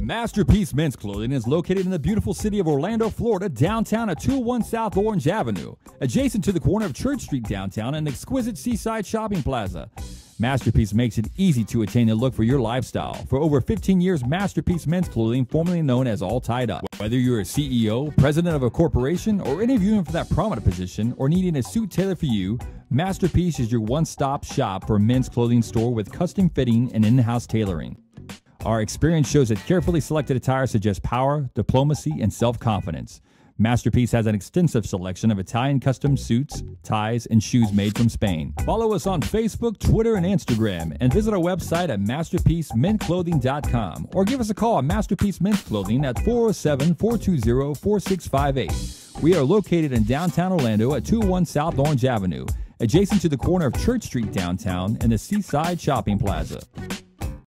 Masterpiece Men's Clothing is located in the beautiful city of Orlando, Florida, downtown at 201 South Orange Avenue, adjacent to the corner of Church Street downtown, an exquisite seaside shopping plaza. Masterpiece makes it easy to attain the look for your lifestyle. For over 15 years, Masterpiece Men's Clothing, formerly known as All Tied Up. Whether you're a CEO, president of a corporation, or interviewing for that prominent position, or needing a suit tailored for you, Masterpiece is your one stop shop for men's clothing store with custom fitting and in house tailoring. Our experience shows that carefully selected attire suggests power, diplomacy, and self confidence. Masterpiece has an extensive selection of Italian custom suits, ties, and shoes made from Spain. Follow us on Facebook, Twitter, and Instagram, and visit our website at masterpiecemenclothing.com or give us a call at Masterpiece Men's Clothing at 407 420 4658. We are located in downtown Orlando at 201 South Orange Avenue, adjacent to the corner of Church Street downtown and the Seaside Shopping Plaza.